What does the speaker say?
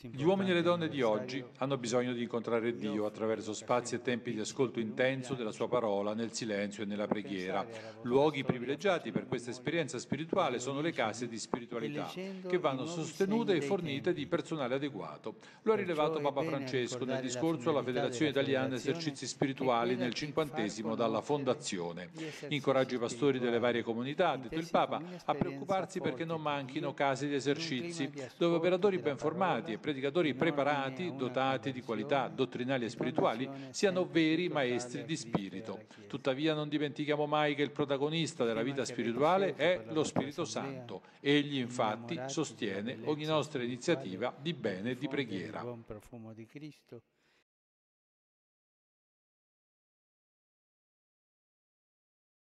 Gli uomini e le donne di oggi hanno bisogno di incontrare Dio attraverso spazi e tempi di ascolto intenso della sua parola, nel silenzio e nella preghiera. Luoghi privilegiati per questa esperienza spirituale sono le case di spiritualità, che vanno sostenute e fornite di personale adeguato. Lo ha rilevato Papa Francesco nel discorso alla Federazione Italiana Esercizi Spirituali nel cinquantesimo dalla fondazione. Incoraggio i pastori delle varie comunità, ha detto il Papa, a preoccuparsi perché non manchino case di esercizi dove operatori ben formati e predicatori preparati, dotati di qualità dottrinali e spirituali, siano veri maestri di spirito. Tuttavia non dimentichiamo mai che il protagonista della vita spirituale è lo Spirito Santo. Egli infatti sostiene ogni nostra iniziativa di bene e di preghiera.